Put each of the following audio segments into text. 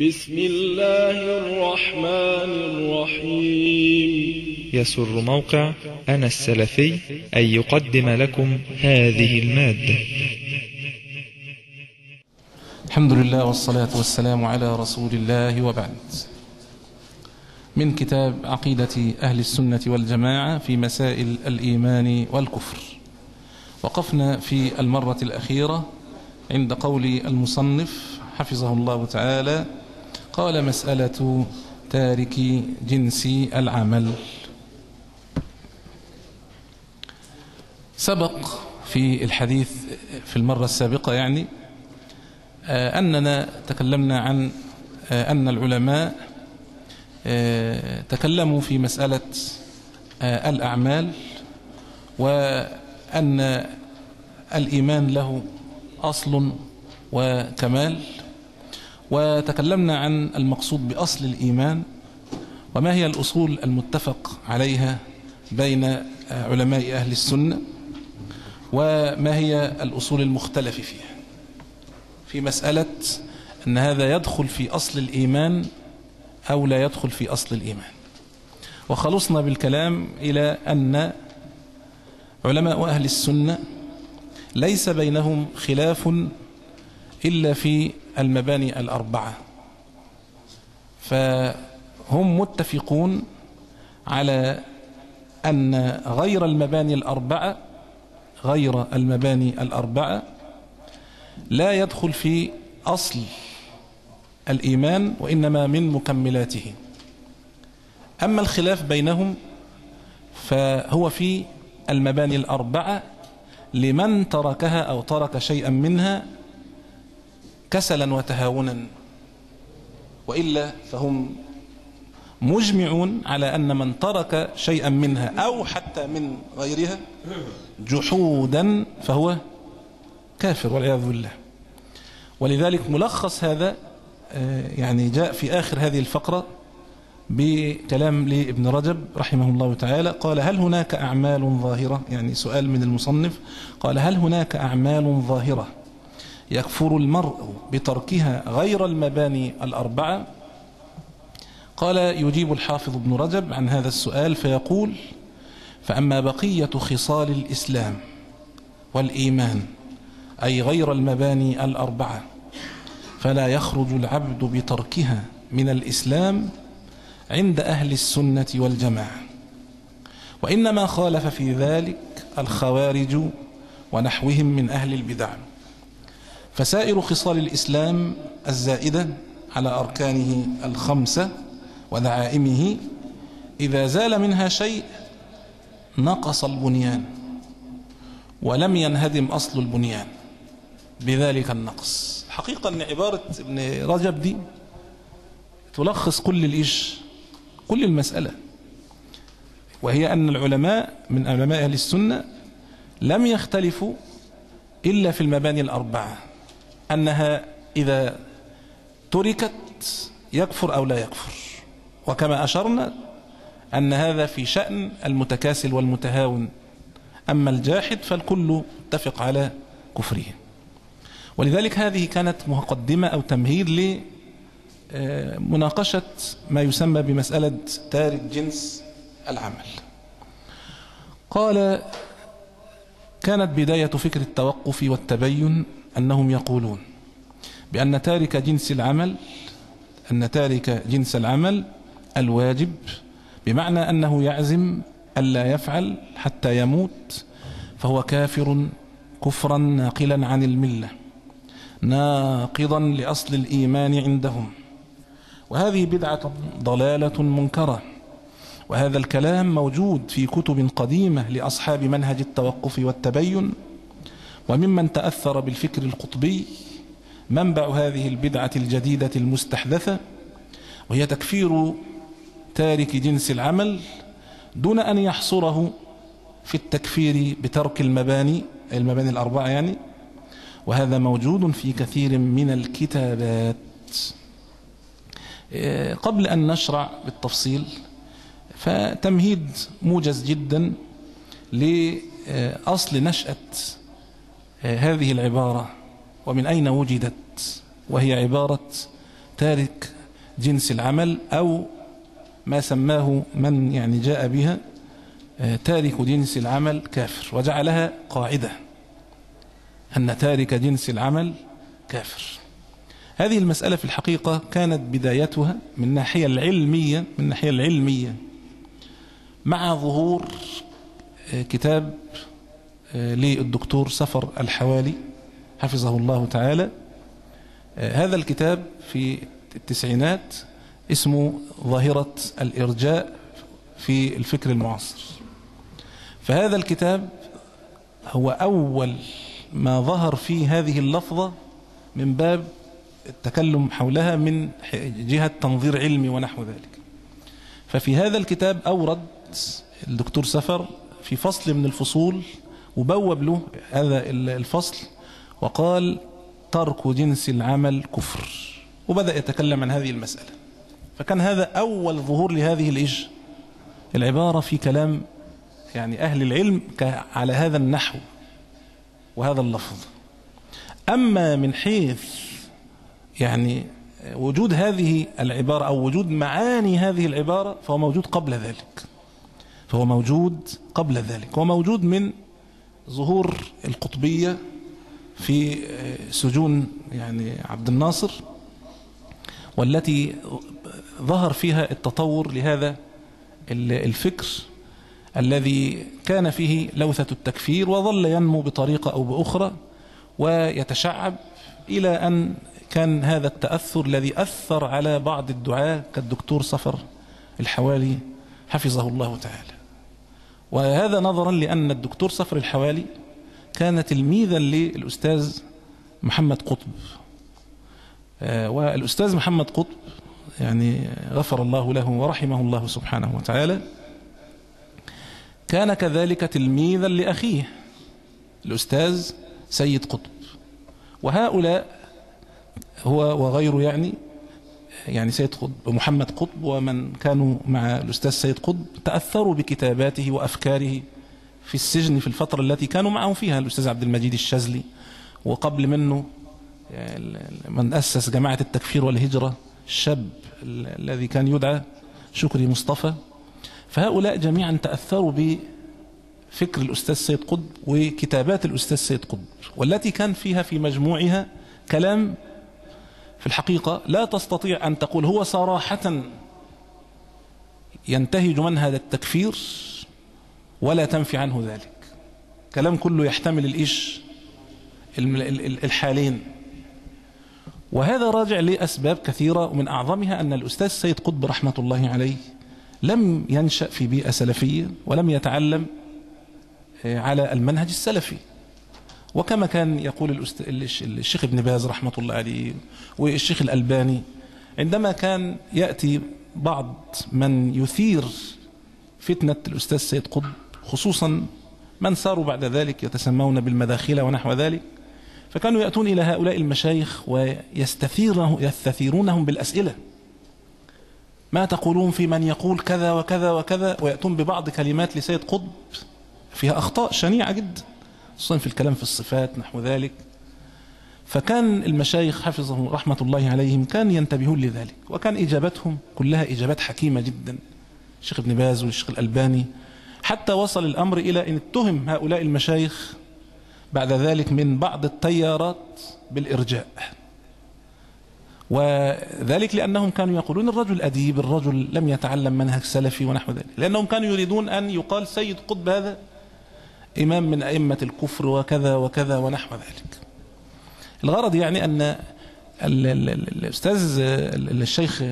بسم الله الرحمن الرحيم. يسر موقع أنا السلفي أن يقدم لكم هذه المادة. الحمد لله والصلاة والسلام على رسول الله وبعد. من كتاب عقيدة أهل السنة والجماعة في مسائل الإيمان والكفر. وقفنا في المرة الأخيرة عند قول المصنف حفظه الله تعالى قال مسألة تارك جنس العمل. سبق في الحديث في المرة السابقة يعني أننا تكلمنا عن أن العلماء تكلموا في مسألة الأعمال وأن الإيمان له أصل وكمال. وتكلمنا عن المقصود بأصل الإيمان وما هي الأصول المتفق عليها بين علماء أهل السنة وما هي الأصول المختلف فيها. في مسألة أن هذا يدخل في أصل الإيمان أو لا يدخل في أصل الإيمان. وخلصنا بالكلام إلى أن علماء أهل السنة ليس بينهم خلاف إلا في المباني الأربعة. فهم متفقون على أن غير المباني الأربعة غير المباني الأربعة لا يدخل في أصل الإيمان وإنما من مكملاته. أما الخلاف بينهم فهو في المباني الأربعة لمن تركها أو ترك شيئا منها كسلا وتهاونا وإلا فهم مجمعون على أن من ترك شيئا منها أو حتى من غيرها جحودا فهو كافر والعياذ بالله. ولذلك ملخص هذا يعني جاء في آخر هذه الفقرة بكلام لابن رجب رحمه الله تعالى قال هل هناك أعمال ظاهرة؟ يعني سؤال من المصنف قال هل هناك أعمال ظاهرة؟ يكفر المرء بتركها غير المباني الأربعة؟ قال يجيب الحافظ ابن رجب عن هذا السؤال فيقول فأما بقية خصال الإسلام والإيمان أي غير المباني الأربعة فلا يخرج العبد بتركها من الإسلام عند أهل السنة والجماعة. وإنما خالف في ذلك الخوارج ونحوهم من أهل البدع. فسائر خصال الإسلام الزائدة على أركانه الخمسة ودعائمه إذا زال منها شيء نقص البنيان ولم ينهدم أصل البنيان بذلك النقص. حقيقة أن عبارة ابن رجب دي تلخص كل الإيش؟ كل المسألة. وهي أن العلماء من علماء أهل السنة لم يختلفوا إلا في المباني الأربعة. أنها إذا تركت يكفر أو لا يكفر. وكما أشرنا أن هذا في شأن المتكاسل والمتهاون. أما الجاحد فالكل اتفق على كفره. ولذلك هذه كانت مقدمة أو تمهيد لمناقشة ما يسمى بمسألة تارك جنس العمل. قال كانت بداية فكر التوقف والتبين أنهم يقولون بأن تارك جنس العمل أن تارك جنس العمل الواجب بمعنى أنه يعزم ألا يفعل حتى يموت فهو كافر كفرا ناقلا عن الملة ناقضا لأصل الإيمان عندهم. وهذه بدعة ضلالة منكرة وهذا الكلام موجود في كتب قديمة لأصحاب منهج التوقف والتبين. وممن تأثر بالفكر القطبي منبع هذه البدعة الجديدة المستحدثة وهي تكفير تارك جنس العمل دون أن يحصره في التكفير بترك المباني المباني الأربعة يعني. وهذا موجود في كثير من الكتابات. قبل أن نشرع بالتفصيل فتمهيد موجز جدا لأصل نشأة هذه العبارة ومن أين وجدت؟ وهي عبارة تارك جنس العمل أو ما سماه من يعني جاء بها تارك جنس العمل كافر وجعلها قاعدة أن تارك جنس العمل كافر. هذه المسألة في الحقيقة كانت بدايتها من الناحية العلمية من الناحية العلمية مع ظهور كتاب للدكتور سفر الحوالي حفظه الله تعالى. هذا الكتاب في التسعينات اسمه ظاهرة الإرجاء في الفكر المعاصر. فهذا الكتاب هو أول ما ظهر فيه هذه اللفظة من باب التكلم حولها من جهة تنظير علمي ونحو ذلك. ففي هذا الكتاب أورد الدكتور سفر في فصل من الفصول وبوب له هذا الفصل وقال ترك جنس العمل كفر. وبدأ يتكلم عن هذه المسألة. فكان هذا أول ظهور لهذه الإيش العبارة في كلام يعني أهل العلم على هذا النحو وهذا اللفظ. أما من حيث يعني وجود هذه العبارة أو وجود معاني هذه العبارة فهو موجود قبل ذلك. فهو موجود قبل ذلك. هو موجود من ظهور القطبية في سجون يعني عبد الناصر والتي ظهر فيها التطور لهذا الفكر الذي كان فيه لوثة التكفير وظل ينمو بطريقة أو بأخرى ويتشعب إلى أن كان هذا التأثر الذي أثر على بعض الدعاة كالدكتور صفر الحوالي حفظه الله تعالى. وهذا نظرا لأن الدكتور صفر الحوالي كان تلميذا للأستاذ محمد قطب. والأستاذ محمد قطب يعني غفر الله له ورحمه الله سبحانه وتعالى كان كذلك تلميذا لأخيه الأستاذ سيد قطب. وهؤلاء هو وغيره يعني يعني سيد قطب محمد قطب ومن كانوا مع الأستاذ سيد قطب تأثروا بكتاباته وأفكاره في السجن في الفترة التي كانوا معه فيها الأستاذ عبد المجيد الشاذلي. وقبل منه من أسس جماعة التكفير والهجرة الشاب الذي كان يدعى شكري مصطفى. فهؤلاء جميعا تأثروا بفكر الأستاذ سيد قطب وكتابات الأستاذ سيد قطب والتي كان فيها في مجموعها كلام في الحقيقة لا تستطيع أن تقول هو صراحة ينتهج منهج التكفير ولا تنفي عنه ذلك. كلام كله يحتمل الإيش؟ الحالين. وهذا راجع لأسباب كثيرة ومن أعظمها أن الأستاذ سيد قطب رحمة الله عليه لم ينشأ في بيئة سلفية ولم يتعلم على المنهج السلفي. وكما كان يقول الشيخ ابن باز رحمة الله عليه والشيخ الألباني عندما كان يأتي بعض من يثير فتنة الأستاذ سيد قطب خصوصا من صاروا بعد ذلك يتسمون بالمداخلة ونحو ذلك فكانوا يأتون إلى هؤلاء المشايخ ويستثيرونه يستثيرونهم بالأسئلة. ما تقولون في من يقول كذا وكذا وكذا؟ ويأتون ببعض كلمات لسيد قطب فيها أخطاء شنيعة جدا. خصوصا في الكلام في الصفات نحو ذلك. فكان المشايخ حفظهم رحمة الله عليهم كان ينتبهون لذلك وكان إجابتهم كلها إجابات حكيمة جدا. الشيخ ابن باز والشيخ الألباني. حتى وصل الأمر إلى أن اتهم هؤلاء المشايخ بعد ذلك من بعض التيارات بالإرجاء. وذلك لأنهم كانوا يقولون الرجل أديب الرجل لم يتعلم منهج سلفي ونحو ذلك لأنهم كانوا يريدون أن يقال سيد قطب هذا إمام من أئمة الكفر وكذا وكذا ونحو ذلك. الغرض يعني أن الأستاذ الشيخ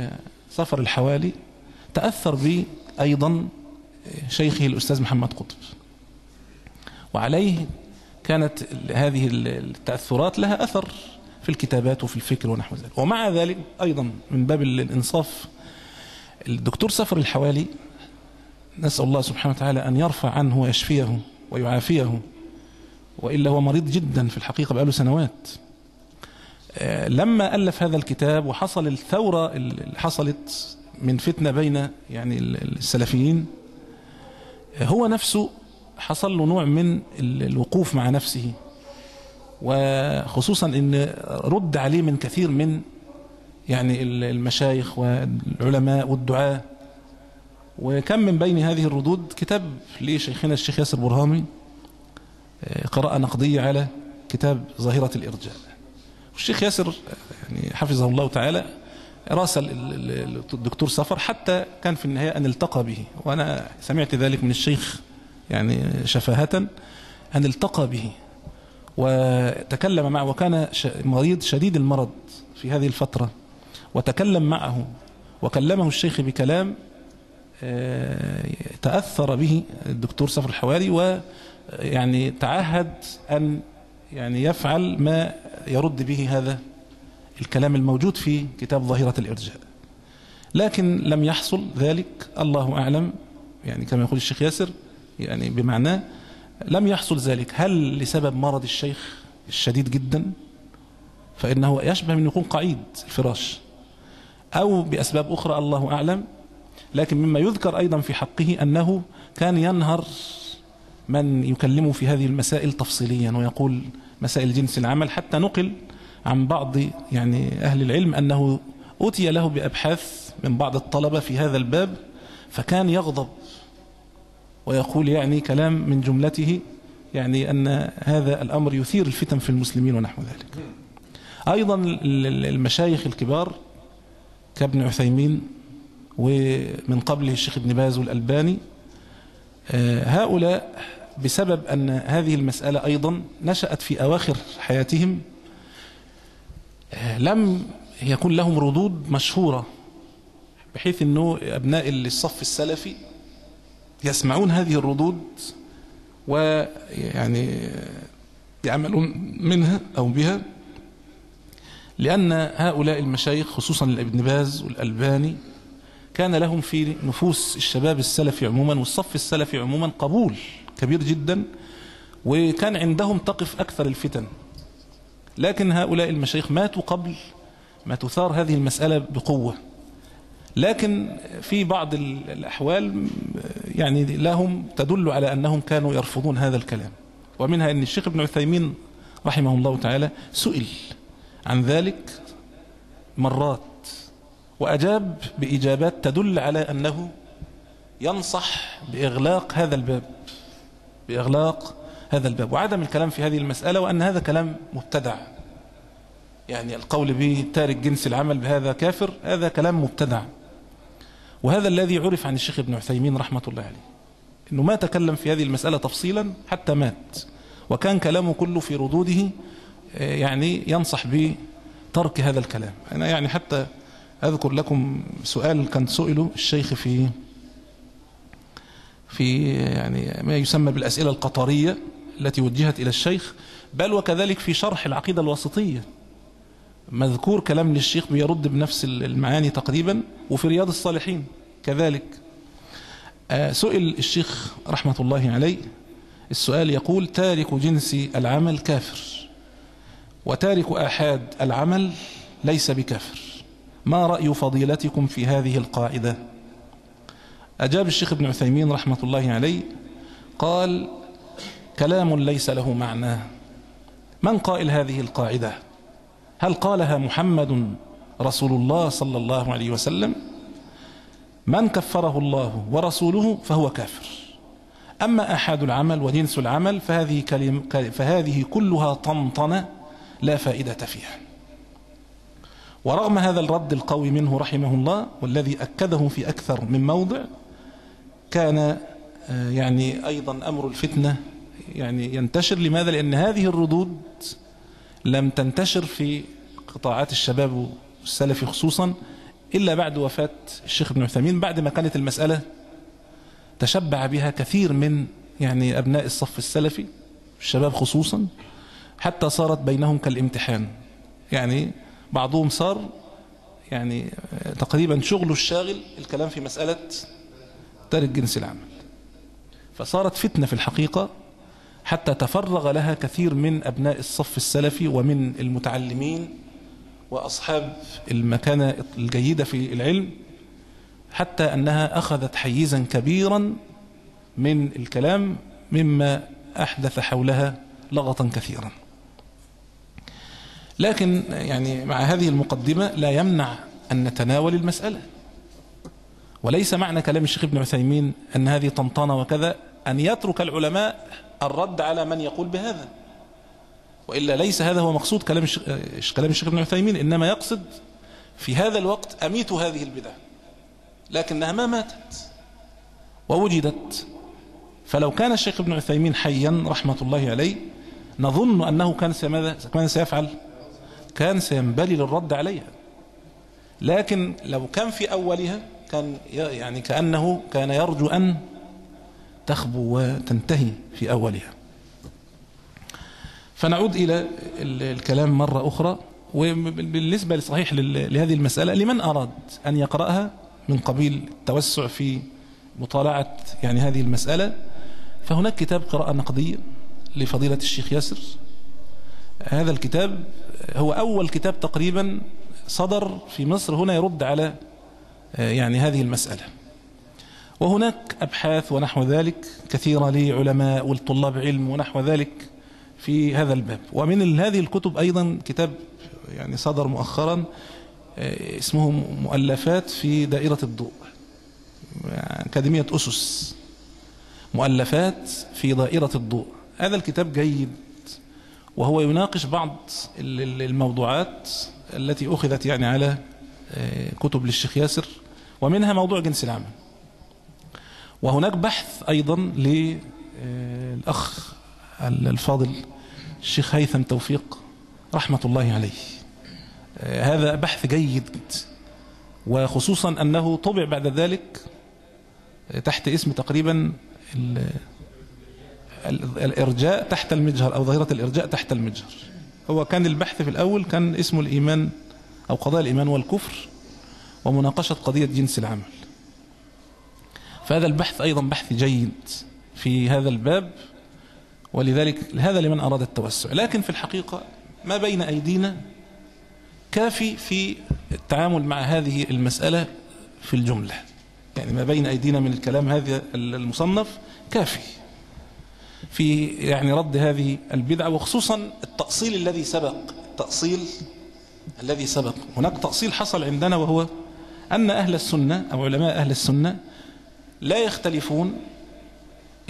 صفر الحوالي تأثر به أيضا شيخه الأستاذ محمد قطب وعليه كانت هذه التأثرات لها أثر في الكتابات وفي الفكر ونحو ذلك. ومع ذلك أيضا من باب الإنصاف الدكتور سفر الحوالي نسأل الله سبحانه وتعالى أن يرفع عنه ويشفيه. ويعافيه وإلا هو مريض جدا في الحقيقة بقاله سنوات. لما ألف هذا الكتاب وحصل الثورة اللي حصلت من فتنة بين يعني السلفيين هو نفسه حصل له نوع من الوقوف مع نفسه. وخصوصا إن رد عليه من كثير من يعني المشايخ والعلماء والدعاة. وكم من بين هذه الردود كتاب لشيخنا الشيخ ياسر برهامي آه، قراءة نقدية على كتاب ظاهرة الإرجاء. والشيخ ياسر يعني حفظه الله تعالى راسل الدكتور سفر حتى كان في النهاية أن التقى به. وأنا سمعت ذلك من الشيخ يعني شفاهة أن التقى به وتكلم معه. وكان مريض شديد المرض في هذه الفترة وتكلم معه وكلمه الشيخ بكلام آه، تأثر به الدكتور سفر الحواري ويعني تعهد أن يعني يفعل ما يرد به هذا الكلام الموجود في كتاب ظاهرة الإرجاء. لكن لم يحصل ذلك الله أعلم يعني كما يقول الشيخ ياسر يعني بمعناه لم يحصل ذلك. هل لسبب مرض الشيخ الشديد جدا؟ فإنه يشبه من يكون قعيد الفراش. أو بأسباب أخرى الله أعلم لكن مما يذكر أيضا في حقه أنه كان ينهر من يكلمه في هذه المسائل تفصيليا ويقول مسائل جنس العمل حتى نقل عن بعض يعني أهل العلم أنه أتي له بأبحاث من بعض الطلبة في هذا الباب فكان يغضب ويقول يعني كلام من جملته يعني أن هذا الأمر يثير الفتن في المسلمين ونحو ذلك. أيضا المشايخ الكبار كابن عثيمين ومن قبله الشيخ ابن باز والألباني. آه، هؤلاء بسبب أن هذه المسألة أيضا نشأت في أواخر حياتهم آه، لم يكن لهم ردود مشهورة بحيث أنه أبناء الصف السلفي يسمعون هذه الردود ويعني يعملون منها أو بها لأن هؤلاء المشايخ خصوصا الابن باز والألباني كان لهم في نفوس الشباب السلفي عموما والصف السلفي عموما قبول كبير جدا وكان عندهم تقف أكثر الفتن. لكن هؤلاء المشايخ ماتوا قبل ما تثار هذه المسألة بقوة. لكن في بعض الأحوال يعني لهم تدل على أنهم كانوا يرفضون هذا الكلام. ومنها أن الشيخ ابن عثيمين رحمه الله تعالى سئل عن ذلك مرات. وأجاب بإجابات تدل على أنه ينصح بإغلاق هذا الباب بإغلاق هذا الباب. وعدم الكلام في هذه المسألة وأن هذا كلام مبتدع. يعني القول به تارك جنس العمل بهذا كافر هذا كلام مبتدع. وهذا الذي عرف عن الشيخ ابن عثيمين رحمة الله عليه. أنه ما تكلم في هذه المسألة تفصيلا حتى مات. وكان كلامه كله في ردوده يعني ينصح بترك هذا الكلام. أنا يعني حتى أذكر لكم سؤال كان سئله الشيخ في في يعني ما يسمى بالأسئلة القطرية التي وجهت إلى الشيخ بل وكذلك في شرح العقيدة الوسطية مذكور كلام للشيخ بيرد بنفس المعاني تقريبا وفي رياض الصالحين كذلك. آه، سئل الشيخ رحمة الله عليه السؤال يقول تارك جنس العمل كافر وتارك آحاد العمل ليس بكافر. ما رأي فضيلتكم في هذه القاعدة؟ أجاب الشيخ ابن عثيمين رحمة الله عليه قال كلام ليس له معنى. من قائل هذه القاعدة؟ هل قالها محمد رسول الله صلى الله عليه وسلم؟ من كفره الله ورسوله فهو كافر. أما أحد العمل وجنس العمل فهذه, كلم فهذه كلها طنطنة لا فائدة فيها. ورغم هذا الرد القوي منه رحمه الله والذي أكده في أكثر من موضع كان آه، يعني أيضا أمر الفتنة يعني ينتشر. لماذا؟ لأن هذه الردود لم تنتشر في قطاعات الشباب السلفي خصوصا إلا بعد وفاة الشيخ ابن عثيمين بعد ما كانت المسألة تشبع بها كثير من يعني أبناء الصف السلفي الشباب خصوصا حتى صارت بينهم كالامتحان. يعني بعضهم صار يعني تقريبا شغله الشاغل الكلام في مسألة تارك جنس العمل فصارت فتنة في الحقيقة حتى تفرغ لها كثير من أبناء الصف السلفي ومن المتعلمين وأصحاب المكانة الجيدة في العلم حتى أنها أخذت حيزا كبيرا من الكلام مما أحدث حولها لغطا كثيرا. لكن يعني مع هذه المقدمة لا يمنع أن نتناول المسألة. وليس معنى كلام الشيخ ابن عثيمين أن هذه طنطنة وكذا أن يترك العلماء الرد على من يقول بهذا. وإلا ليس هذا هو مقصود كلام الشيخ, كلام الشيخ ابن عثيمين. إنما يقصد في هذا الوقت أميت هذه البدع. لكنها ما ماتت. ووجدت. فلو كان الشيخ ابن عثيمين حيا رحمة الله عليه نظن أنه كان ماذا كان سيفعل كان سينبلي للرد عليها. لكن لو كان في أولها كان يعني كأنه كان يرجو أن تخبو وتنتهي في أولها. فنعود إلى الكلام مرة أخرى. وبالنسبة لصحيح لهذه المسألة لمن أراد أن يقرأها؟ من قبيل التوسع في مطالعة يعني هذه المسألة. فهناك كتاب قراءة نقدية لفضيلة الشيخ ياسر. هذا الكتاب هو أول كتاب تقريبا صدر في مصر هنا يرد على يعني هذه المسألة. وهناك أبحاث ونحو ذلك كثيرة لعلماء والطلاب علم ونحو ذلك في هذا الباب. ومن هذه الكتب أيضا كتاب يعني صدر مؤخرا اسمه مؤلفات في دائرة الضوء أكاديمية أسس. مؤلفات في دائرة الضوء. هذا الكتاب جيد. وهو يناقش بعض الموضوعات التي أخذت يعني على كتب للشيخ ياسر ومنها موضوع جنس العمل. وهناك بحث أيضا للأخ الفاضل الشيخ هيثم توفيق رحمة الله عليه. هذا بحث جيد. وخصوصا أنه طبع بعد ذلك تحت اسم تقريبا الإرجاء تحت المجهر أو ظاهرة الإرجاء تحت المجهر. هو كان البحث في الأول كان اسمه الإيمان أو قضاء الإيمان والكفر ومناقشة قضية جنس العمل. فهذا البحث أيضا بحث جيد في هذا الباب ولذلك هذا لمن أراد التوسع. لكن في الحقيقة ما بين أيدينا كافي في التعامل مع هذه المسألة في الجملة. يعني ما بين أيدينا من الكلام هذا المصنف كافي. في يعني رد هذه البدعة وخصوصا التأصيل الذي سبق التأصيل الذي سبق. هناك تأصيل حصل عندنا وهو أن أهل السنة أو علماء أهل السنة لا يختلفون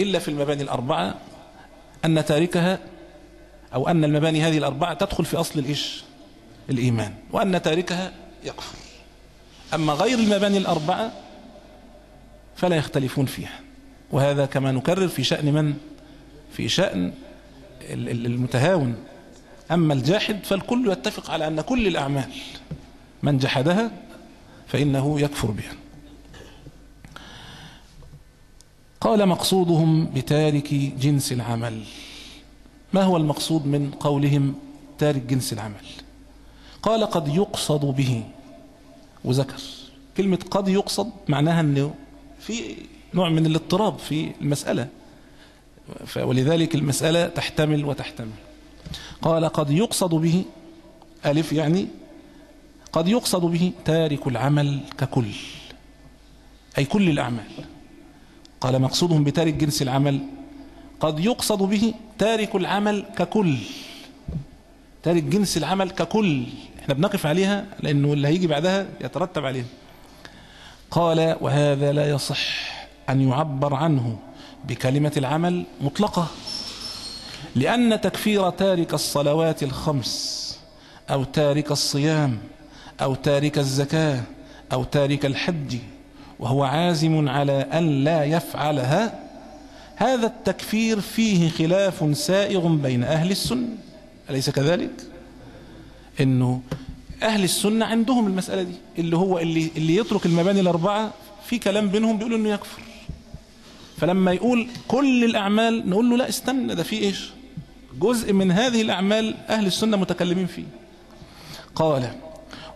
إلا في المباني الأربعة أن تاركها أو أن المباني هذه الأربعة تدخل في أصل الإيش؟ الإيمان وأن تاركها يكفر. أما غير المباني الأربعة فلا يختلفون فيها. وهذا كما نكرر في شأن من؟ في شأن المتهاون. أما الجاحد فالكل يتفق على أن كل الأعمال من جحدها فإنه يكفر بها. قال مقصودهم بتارك جنس العمل. ما هو المقصود من قولهم تارك جنس العمل؟ قال قد يقصد به وذكر كلمة قد يقصد معناها أنه في نوع من الاضطراب في المسألة. ولذلك المسألة تحتمل وتحتمل. قال قد يقصد به ألف يعني قد يقصد به تارك العمل ككل أي كل الأعمال. قال مقصودهم بتارك جنس العمل. قد يقصد به تارك العمل ككل تارك جنس العمل ككل. إحنا بنقف عليها لأنه اللي هيجي بعدها يترتب عليها. قال وهذا لا يصح أن يعبر عنه. بكلمة العمل مطلقة. لأن تكفير تارك الصلوات الخمس أو تارك الصيام أو تارك الزكاة أو تارك الحج وهو عازم على أن لا يفعلها هذا التكفير فيه خلاف سائغ بين أهل السنة. أليس كذلك؟ إنه أهل السنة عندهم المسألة دي اللي هو اللي, اللي يترك المباني الأربعة في كلام بينهم بيقولوا إنه يكفر. فلما يقول كل الأعمال نقول له لا استنى ده في إيش؟ جزء من هذه الأعمال أهل السنة متكلمين فيه. قال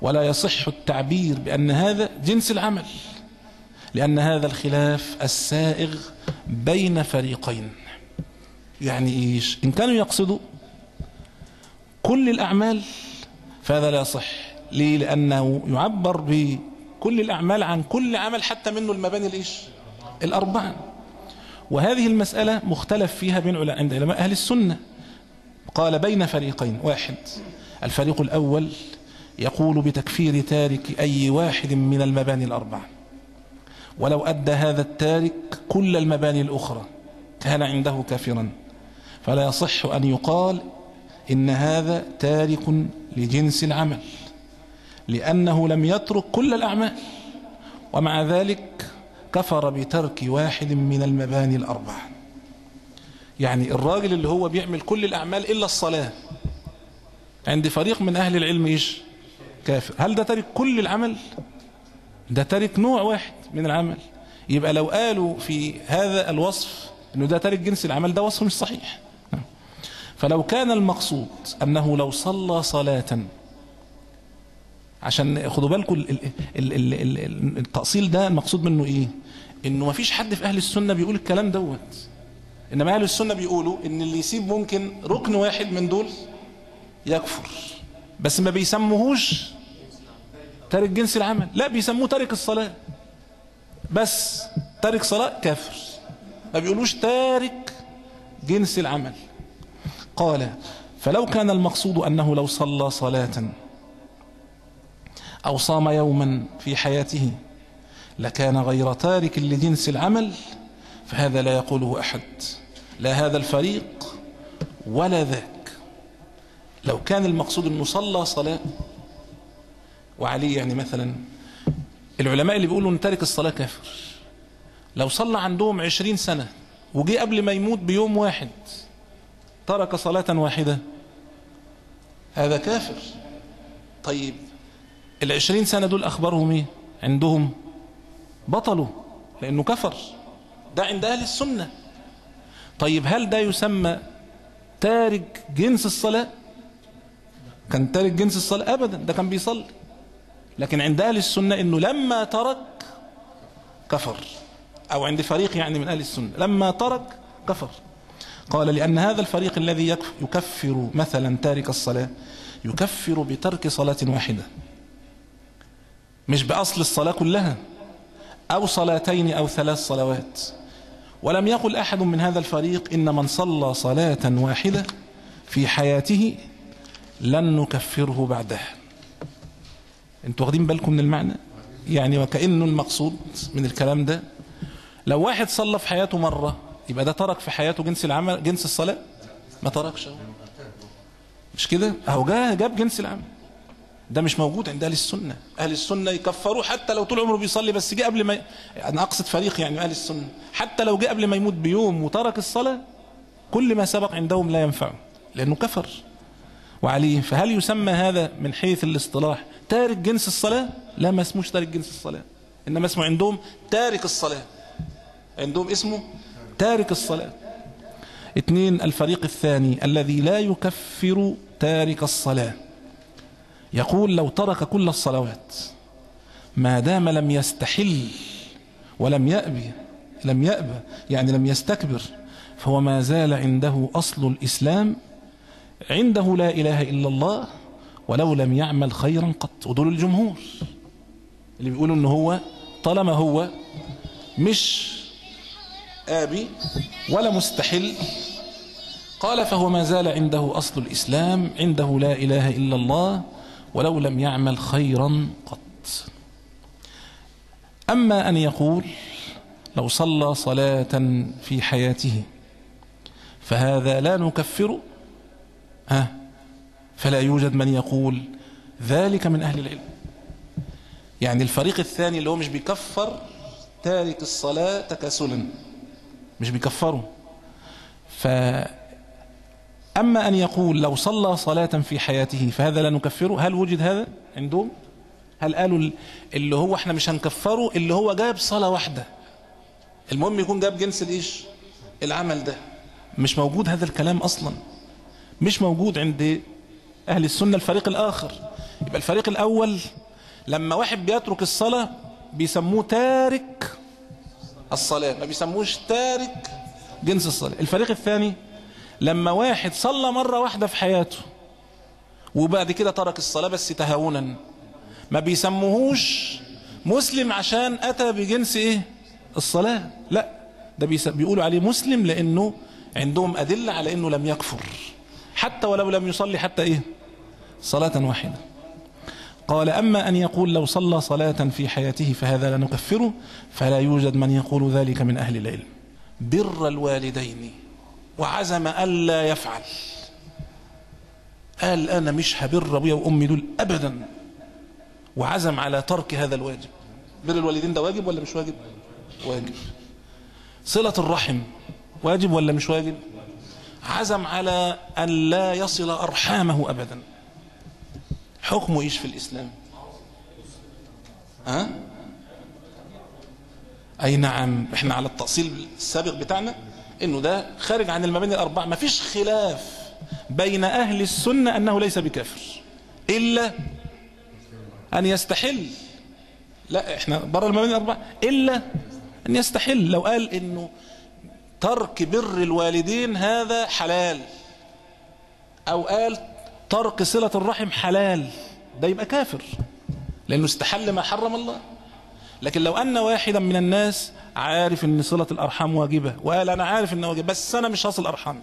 ولا يصح التعبير بأن هذا جنس العمل لأن هذا الخلاف السائغ بين فريقين. يعني إيش؟ إن كانوا يقصدوا كل الأعمال فهذا لا يصح. ليه؟ لأنه يعبر بكل الأعمال عن كل عمل حتى منه المباني الإيش؟ الأربعة. وهذه المسألة مختلف فيها بين عند علماء أهل السنة. قال بين فريقين واحد الفريق الأول يقول بتكفير تارك أي واحد من المباني الأربعة. ولو أدى هذا التارك كل المباني الأخرى كان عنده كافرا. فلا يصح أن يقال إن هذا تارك لجنس العمل لأنه لم يترك كل الأعمال. ومع ذلك كفر بترك واحد من المباني الأربعة يعني الراجل اللي هو بيعمل كل الأعمال إلا الصلاة. عند فريق من أهل العلم إيش؟ كافر. هل ده تارك كل العمل؟ ده تارك نوع واحد من العمل. يبقى لو قالوا في هذا الوصف إنه ده تارك جنس العمل ده وصف مش صحيح. فلو كان المقصود أنه لو صلى صلاة عشان خدوا بالكم ال- ال- ال- ال- ال- التأصيل ده المقصود منه إيه؟ إنه ما فيش حد في أهل السنة بيقول الكلام دوت. إنما أهل السنة بيقولوا إن اللي يسيب ممكن ركن واحد من دول يكفر. بس ما بيسموهوش تارك جنس العمل. لا بيسموه تارك الصلاة. بس تارك صلاة كافر. ما بيقولوش تارك جنس العمل. قال فلو كان المقصود أنه لو صلى صلاة أو صام يوما في حياته لكان غير تارك لجنس العمل فهذا لا يقوله أحد. لا هذا الفريق ولا ذاك. لو كان المقصود أنه صلى صلاة وعليه يعني مثلا العلماء اللي بيقولوا أن تارك الصلاة كافر. لو صلى عندهم عشرين سنة وجي قبل ما يموت بيوم واحد ترك صلاة واحدة هذا كافر. طيب العشرين سنة دول أخبارهم إيه؟ عندهم بطلوا لأنه كفر. ده عند أهل السنة. طيب هل ده يسمى تارك جنس الصلاة؟ كان تارك جنس الصلاة أبدا ده كان بيصلي. لكن عند أهل السنة إنه لما ترك كفر. أو عند فريق يعني من أهل السنة لما ترك كفر. قال لأن هذا الفريق الذي يكف- يكفر مثلا تارك الصلاة يكفر بترك صلاة واحدة. مش بأصل الصلاة كلها أو صلاتين أو ثلاث صلوات. ولم يقل أحد من هذا الفريق إن من صلى صلاة واحدة في حياته لن نكفره بعدها. أنتوا واخدين بالكم من المعنى؟ يعني وكأنه المقصود من الكلام ده لو واحد صلى في حياته مرة يبقى ده ترك في حياته جنس العمل جنس الصلاة؟ ما تركش. مش كده؟ أهو جا- جاب جنس العمل. ده مش موجود عند أهل السنة. أهل السنة يكفروه حتى لو طول عمره بيصلي بس جه قبل ما ي... أنا أقصد فريق يعني أهل السنة. حتى لو جه قبل ما يموت بيوم وترك الصلاة كل ما سبق عندهم لا ينفعه لأنه كفر. وعليه فهل يسمى هذا من حيث الاصطلاح تارك جنس الصلاة؟ لا ما اسموش تارك جنس الصلاة. إنما اسمه عندهم تارك الصلاة. عندهم اسمه تارك الصلاة. اثنين الفريق الثاني الذي لا يكفر تارك الصلاة. يقول لو ترك كل الصلوات ما دام لم يستحل ولم يأبي لم يأبى يعني لم يستكبر فهو ما زال عنده أصل الإسلام عنده لا إله إلا الله ولو لم يعمل خيرا قط. ودول الجمهور اللي بيقولوا ان هو طالما هو مش آبي ولا مستحل قال فهو ما زال عنده أصل الإسلام عنده لا إله إلا الله ولو لم يعمل خيرا قط. أما أن يقول لو صلى صلاة في حياته فهذا لا نكفره ها فلا يوجد من يقول ذلك من أهل العلم. يعني الفريق الثاني اللي هو مش بيكفر تارك الصلاة تكاسلا مش بيكفره فأما أن يقول لو صلى صلاة في حياته فهذا لا نكفره؟ هل وجد هذا عندهم؟ هل قالوا اللي هو إحنا مش هنكفره؟ اللي هو جاب صلاة واحدة. المهم يكون جاب جنس الإيش؟ العمل ده. مش موجود هذا الكلام أصلا. مش موجود عند أهل السنة الفريق الآخر. يبقى الفريق الأول لما واحد بيترك الصلاة بيسموه تارك الصلاة ما بيسموش تارك جنس الصلاة. الفريق الثاني لما واحد صلى مرة واحدة في حياته وبعد كده ترك الصلاة بس تهاونا. ما بيسموهوش مسلم عشان أتى بجنس إيه؟ الصلاة. لا ده بيقولوا عليه مسلم لأنه عندهم أدلة على أنه لم يكفر. حتى ولو لم يصلي حتى إيه؟ صلاة واحدة. قال أما أن يقول لو صلى صلاة في حياته فهذا لا نكفره فلا يوجد من يقول ذلك من أهل العلم. بر الوالدين. وعزم ألا يفعل. قال أنا مش هبر أبويا وأمي دول أبدا. وعزم على ترك هذا الواجب. بر الوالدين ده واجب ولا مش واجب؟ واجب. صلة الرحم واجب ولا مش واجب؟ عزم على أن لا يصل أرحامه أبدا. حكمه إيش في الإسلام؟ ها؟ أي نعم إحنا على التأصيل السابق بتاعنا. إنه ده خارج عن المباني الأربعة. ما فيش خلاف بين أهل السنة أنه ليس بكافر إلا أن يستحل. لا إحنا بره المباني الأربعة. إلا أن يستحل. لو قال إنه ترك بر الوالدين هذا حلال أو قال ترك صلة الرحم حلال ده يبقى كافر لأنه استحل ما حرم الله. لكن لو أن واحدا من الناس عارف أن صلة الأرحام واجبة وقال أنا عارف أنها واجبة بس أنا مش هصل أرحامي.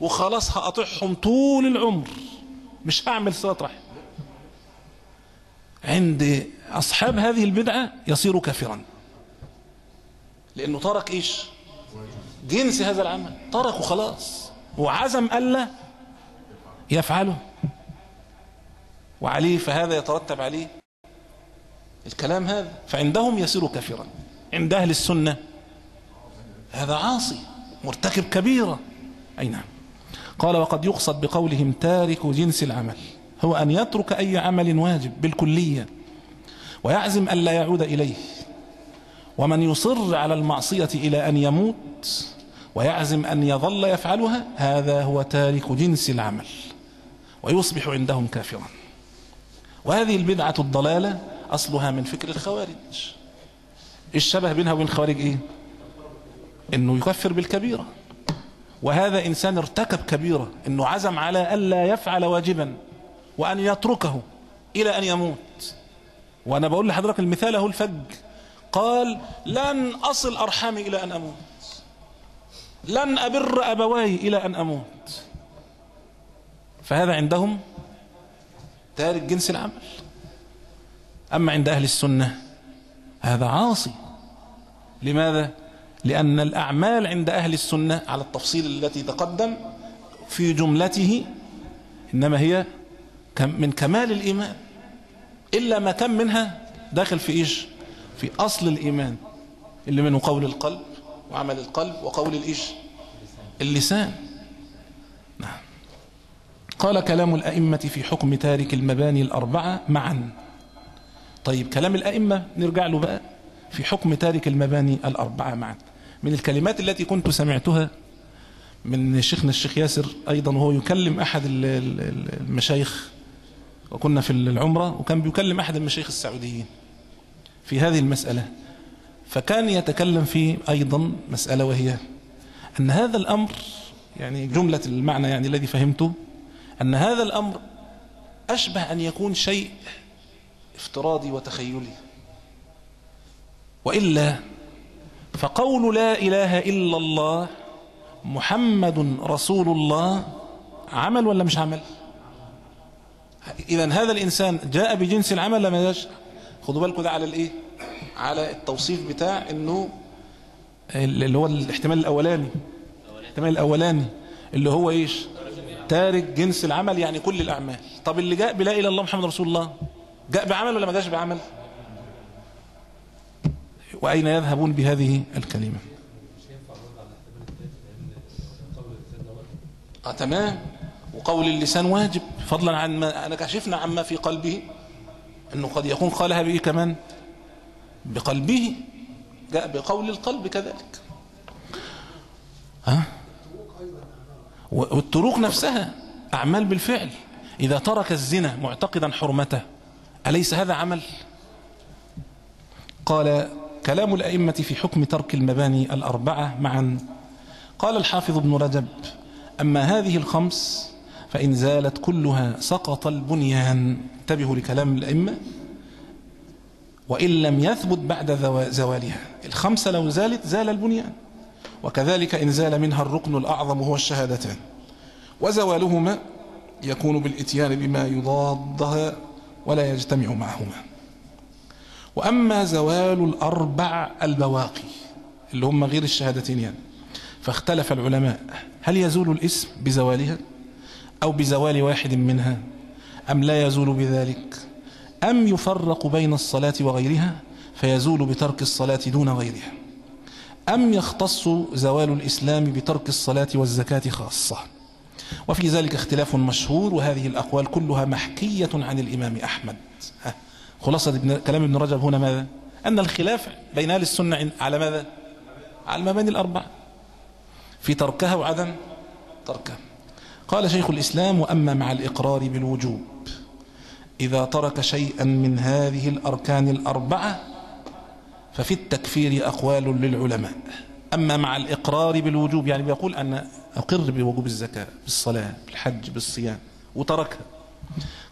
وخلاص هقطعهم طول العمر. مش هعمل صلة رحم. عند أصحاب هذه البدعة يصير كافرا. لأنه ترك إيش؟ جنس هذا العمل. تركه خلاص. وعزم ألا يفعله. وعليه فهذا يترتب عليه الكلام هذا فعندهم يصير كافرا. عند أهل السنة هذا عاصي مرتكب كبيرة. أي نعم. قال وقد يقصد بقولهم تارك جنس العمل هو أن يترك أي عمل واجب بالكلية ويعزم أن لا يعود إليه ومن يصر على المعصية إلى أن يموت ويعزم أن يظل يفعلها هذا هو تارك جنس العمل ويصبح عندهم كافرا. وهذه البدعة الضلالة أصلها من فكر الخوارج. الشبه بينها وبين الخوارج إيه؟ إنه يكفر بالكبيرة. وهذا إنسان ارتكب كبيرة إنه عزم على ألا يفعل واجبا وأن يتركه إلى أن يموت. وأنا بقول لحضرتك المثال هو الفج. قال لن أصل أرحامي إلى أن أموت. لن أبر أبواي إلى أن أموت. فهذا عندهم تارك جنس العمل. أما عند أهل السنة؟ هذا عاصي. لماذا؟ لأن الأعمال عند أهل السنة على التفصيل التي تقدم في جملته إنما هي من كمال الإيمان. إلا ما كم منها داخل في إيش؟ في أصل الإيمان. اللي منه قول القلب وعمل القلب وقول الإيش؟ اللسان. نعم. قال كلام الأئمة في حكم تارك المباني الأربعة معا. طيب كلام الأئمة نرجع له بقى في حكم تارك المباني الأربعة معا. من الكلمات التي كنت سمعتها من شيخنا الشيخ ياسر أيضا وهو يكلم أحد المشايخ وكنا في العمرة وكان بيكلم أحد المشايخ السعوديين في هذه المسألة. فكان يتكلم في أيضا مسألة وهي أن هذا الأمر يعني جملة المعنى يعني الذي فهمته أن هذا الأمر أشبه أن يكون شيء افتراضي وتخيلي. وإلا فقول لا إله إلا الله محمد رسول الله عمل ولا مش عمل؟ إذا هذا الإنسان جاء بجنس العمل لما جاش خدوا بالكم ده على الإيه؟ على التوصيف بتاع إنه اللي هو الاحتمال الأولاني. الاحتمال الأولاني اللي هو إيش؟ تارك جنس العمل يعني كل الأعمال. طب اللي جاء بلا إله الله محمد رسول الله جاء بعمل ولا ما جاش بعمل؟ وأين يذهبون بهذه الكلمة؟ آه تمام. وقول اللسان واجب. فضلا عن ما أنا كشفنا عما في قلبه. أنه قد يكون قالها بإيه كمان؟ بقلبه. جاء بقول القلب كذلك. ها؟ والتروك نفسها. أعمال بالفعل. إذا ترك الزنا معتقدا حرمته أليس هذا عمل؟ قال كلام الأئمة في حكم ترك المباني الأربعة معا. قال الحافظ ابن رجب أما هذه الخمس فإن زالت كلها سقط البنيان. انتبهوا لكلام الأئمة. وإن لم يثبت بعد زوالها. الخمسة لو زالت زال البنيان. وكذلك إن زال منها الركن الأعظم وهو الشهادتان. وزوالهما يكون بالإتيان بما يضادها ولا يجتمع معهما. وأما زوال الأربع البواقي اللي هم غير الشهادتين يعني فاختلف العلماء هل يزول الاسم بزوالها أو بزوال واحد منها أم لا يزول بذلك أم يفرق بين الصلاة وغيرها فيزول بترك الصلاة دون غيرها أم يختص زوال الإسلام بترك الصلاة والزكاة خاصة. وفي ذلك اختلاف مشهور وهذه الأقوال كلها محكية عن الإمام أحمد. خلاصة ابن كلام ابن رجب هنا ماذا؟ أن الخلاف بين أهل السنة على ماذا؟ على المباني الأربع في تركها وعدم تركها. قال شيخ الإسلام وأما مع الإقرار بالوجوب إذا ترك شيئا من هذه الأركان الأربعة ففي التكفير أقوال للعلماء. أما مع الإقرار بالوجوب يعني بيقول أن أقر بوجوب الزكاة بالصلاة بالحج بالصيام وتركها.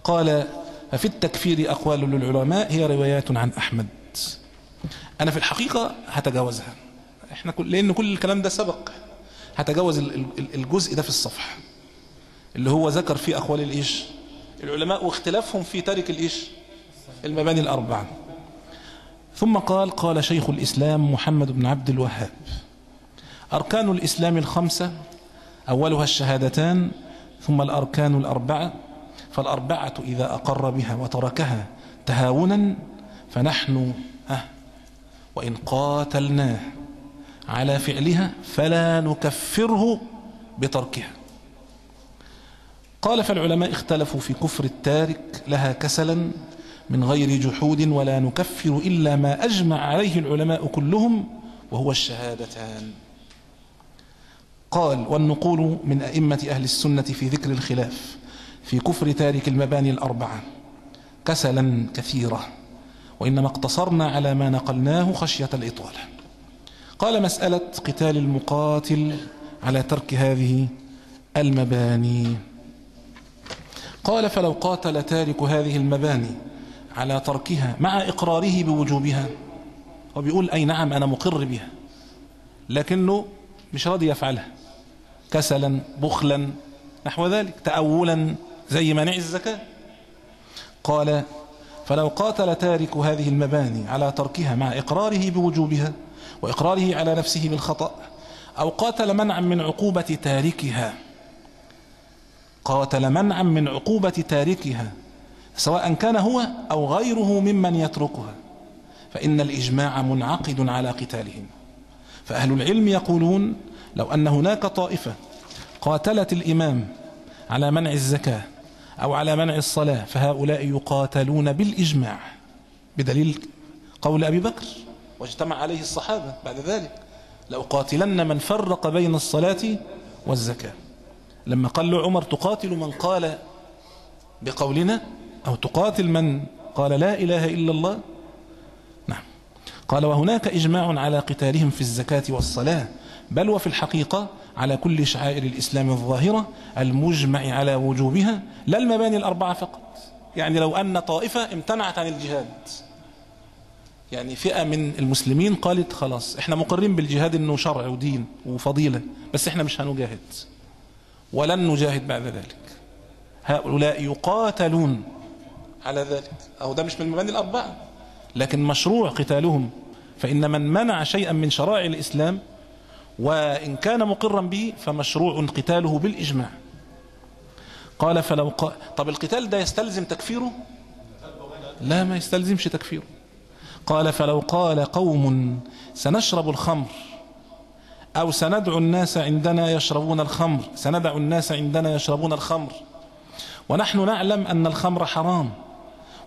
قال ففي التكفير أقوال للعلماء هي روايات عن أحمد. أنا في الحقيقة هتجاوزها. إحنا كل لأن كل الكلام ده سبق. هتجاوز الجزء ده في الصفحة. اللي هو ذكر فيه أقوال الإيش؟ العلماء واختلافهم في تارك الإيش؟ المباني الأربعة. ثم قال قال شيخ الإسلام محمد بن عبد الوهاب أركان الإسلام الخمسة أولها الشهادتان ثم الأركان الأربعة. فالأربعة إذا أقر بها وتركها تهاونا فنحن ها وإن قاتلناه على فعلها فلا نكفره بتركها. قال فالعلماء اختلفوا في كفر التارك لها كسلا من غير جحود ولا نكفر إلا ما أجمع عليه العلماء كلهم وهو الشهادتان. قال والنقول من أئمة أهل السنة في ذكر الخلاف في كفر تارك المباني الأربعة كسلا كثيرة وإنما اقتصرنا على ما نقلناه خشية الإطالة. قال مسألة قتال المقاتل على ترك هذه المباني. قال فلو قاتل تارك هذه المباني على تركها مع إقراره بوجوبها وبيقول أي نعم أنا مقر بها لكنه مش راضي يفعلها. كسلا بخلا نحو ذلك تأولا زي مانع الزكاة. قال فلو قاتل تارك هذه المباني على تركها مع إقراره بوجوبها وإقراره على نفسه بالخطأ أو قاتل منعا من عقوبة تاركها قاتل منعا من عقوبة تاركها سواء كان هو أو غيره ممن يتركها فإن الإجماع منعقد على قتالهم. فأهل العلم يقولون لو أن هناك طائفة قاتلت الإمام على منع الزكاة أو على منع الصلاة فهؤلاء يقاتلون بالإجماع بدليل قول أبي بكر واجتمع عليه الصحابة بعد ذلك. لأقاتلن من فرق بين الصلاة والزكاة. لما قال له عمر تقاتل من قال بقولنا أو تقاتل من قال لا إله إلا الله؟ قال وهناك إجماع على قتالهم في الزكاة والصلاة بل وفي الحقيقة على كل شعائر الإسلام الظاهرة المجمع على وجوبها لا المباني الأربعة فقط. يعني لو أن طائفة امتنعت عن الجهاد. يعني فئة من المسلمين قالت خلاص إحنا مقرين بالجهاد إنه شرع ودين وفضيلة بس إحنا مش هنجاهد. ولن نجاهد بعد ذلك. هؤلاء يقاتلون على ذلك. أو ده مش من المباني الأربعة. لكن مشروع قتالهم. فإن من منع شيئا من شرائع الإسلام وإن كان مقرا به فمشروع قتاله بالإجماع. قال فلو قال طب القتال ده يستلزم تكفيره؟ لا ما يستلزمش تكفيره. قال فلو قال قوم سنشرب الخمر أو سندعو الناس عندنا يشربون الخمر سندع الناس عندنا يشربون الخمر. ونحن نعلم أن الخمر حرام.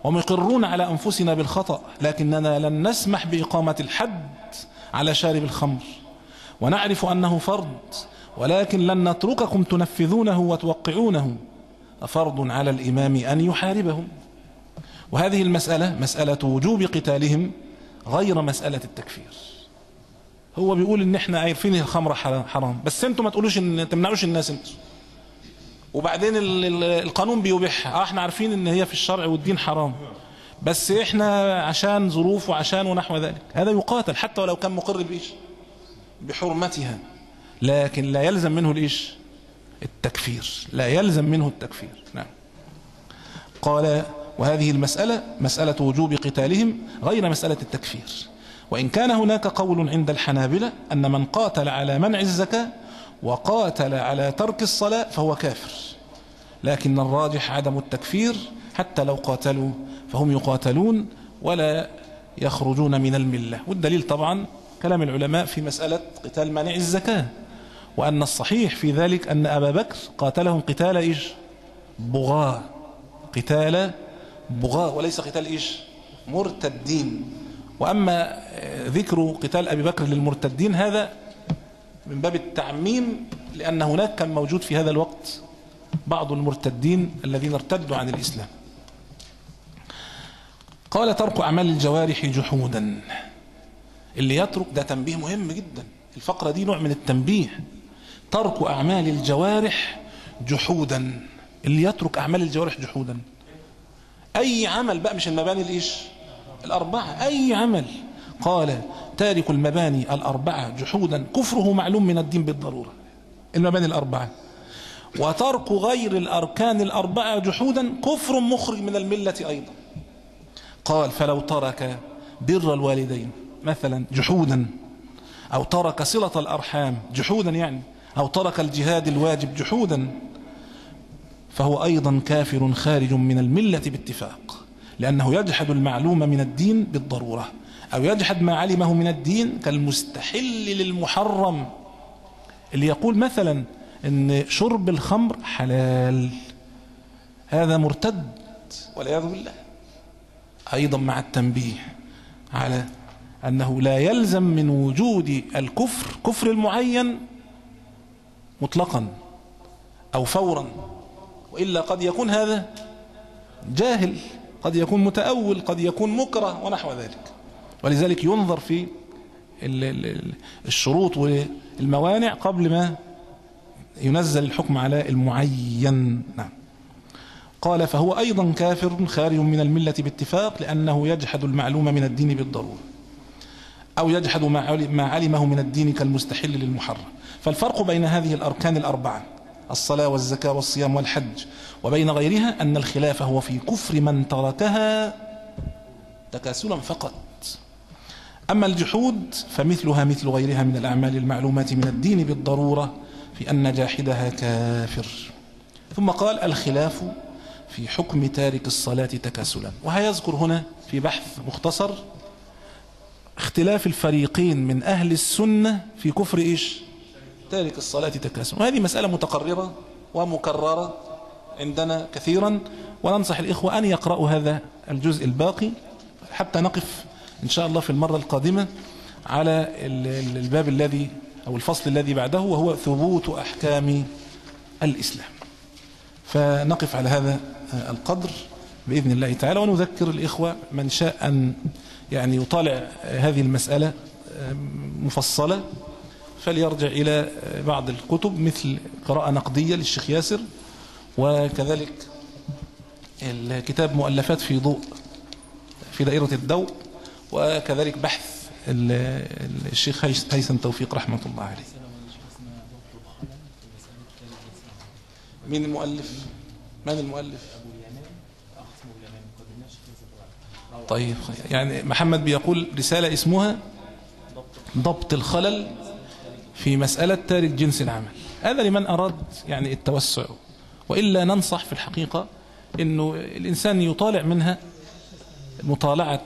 ومقرون على أنفسنا بالخطأ لكننا لن نسمح بإقامة الحد على شارب الخمر. ونعرف أنه فرض ولكن لن نترككم تنفذونه وتوقعونه. فرض على الإمام أن يحاربهم. وهذه المسألة مسألة وجوب قتالهم غير مسألة التكفير. هو بيقول إن إحنا عارفين الخمر حرام بس أنتوا ما تقولوش إن تمنعوش الناس أنتوا وبعدين القانون بيبيحها آه إحنا عارفين إن هي في الشرع والدين حرام. بس إحنا عشان ظروف وعشان ونحو ذلك. هذا يقاتل حتى ولو كان مقر بإيش؟ بحرمتها. لكن لا يلزم منه الإيش؟ التكفير. لا يلزم منه التكفير. نعم. قال وهذه المسألة مسألة وجوب قتالهم غير مسألة التكفير. وإن كان هناك قول عند الحنابلة أن من قاتل على منع الزكاة وقاتل على ترك الصلاة فهو كافر. لكن الراجح عدم التكفير حتى لو قاتلوا فهم يقاتلون ولا يخرجون من الملة. والدليل طبعا كلام العلماء في مسألة قتال مانع الزكاة وأن الصحيح في ذلك أن أبا بكر قاتلهم قتال إيش؟ بغاة قتال بغاة وليس قتال إيش؟ مرتدين. وأما ذكر قتال أبي بكر للمرتدين هذا من باب التعميم لأن هناك كان موجود في هذا الوقت بعض المرتدين الذين ارتدوا عن الإسلام. قال ترك أعمال الجوارح جحودا. اللي يترك ده تنبيه مهم جدا. الفقرة دي نوع من التنبيه. ترك أعمال الجوارح جحودا. اللي يترك أعمال الجوارح جحودا. أي عمل بقى مش المباني الإيش؟ الأربعة. أي عمل. قال تارك المباني الأربعة جحودا كفره معلوم من الدين بالضرورة. المباني الأربعة. وترك غير الأركان الأربعة جحودا كفر مخرج من الملة أيضا. قال فلو ترك بر الوالدين مثلا جحودا أو ترك صلة الأرحام جحودا يعني أو ترك الجهاد الواجب جحودا فهو أيضا كافر خارج من الملة باتفاق لأنه يجحد المعلوم من الدين بالضرورة. أو يجحد ما علمه من الدين كالمستحل للمحرم اللي يقول مثلا إن شرب الخمر حلال هذا مرتد. والعياذ بالله. أيضا مع التنبيه على أنه لا يلزم من وجود الكفر كفر المعين مطلقا أو فورا وإلا قد يكون هذا جاهل قد يكون متأول قد يكون مكره ونحو ذلك. ولذلك ينظر في الشروط والموانع قبل ما ينزل الحكم على المعين. نعم. قال فهو أيضا كافر خارج من الملة باتفاق لأنه يجحد المعلوم من الدين بالضرورة أو يجحد ما علمه من الدين كالمستحل للمحرم. فالفرق بين هذه الأركان الأربعة الصلاة والزكاة والصيام والحج وبين غيرها أن الخلاف هو في كفر من تركها تكاسلا فقط. أما الجحود فمثلها مثل غيرها من الأعمال المعلومات من الدين بالضرورة في أن جاحدها كافر. ثم قال الخلاف في حكم تارك الصلاة تكاسلا. وهيذكر هنا في بحث مختصر اختلاف الفريقين من أهل السنة في كفر إيش؟ تارك الصلاة تكاسلا. وهذه مسألة متقررة ومكررة عندنا كثيرا. وننصح الإخوة أن يقرأوا هذا الجزء الباقي حتى نقف إن شاء الله في المرة القادمة على الباب الذي أو الفصل الذي بعده وهو ثبوت أحكام الإسلام. فنقف على هذا القدر بإذن الله تعالى ونذكر الإخوة من شاء أن يعني يطالع هذه المسألة مفصلة. فليرجع إلى بعض الكتب مثل قراءة نقدية للشيخ ياسر وكذلك الكتاب مؤلفات في ضوء في دائرة الضوء. وكذلك بحث الشيخ هيثم توفيق رحمة الله عليه. مين المؤلف؟ من المؤلف؟ طيب يعني محمد بيقول رسالة اسمها ضبط الخلل في مسألة تارك جنس العمل. هذا لمن أراد يعني التوسع وإلا ننصح في الحقيقة أنه الإنسان يطالع منها مطالعة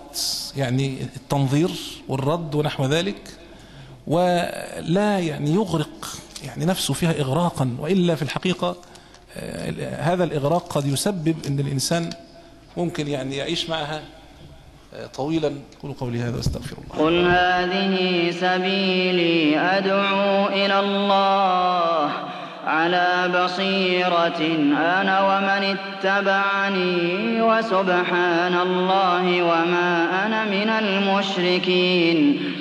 يعني التنظير والرد ونحو ذلك ولا يعني يغرق يعني نفسه فيها إغراقا وإلا في الحقيقة هذا الإغراق قد يسبب أن الإنسان ممكن يعني يعيش معها طويلا. قولوا قولي هذا واستغفر الله. قل هذه سبيلي أدعو إلى الله. على بصيرة أنا ومن اتبعني وسبحان الله وما أنا من المشركين.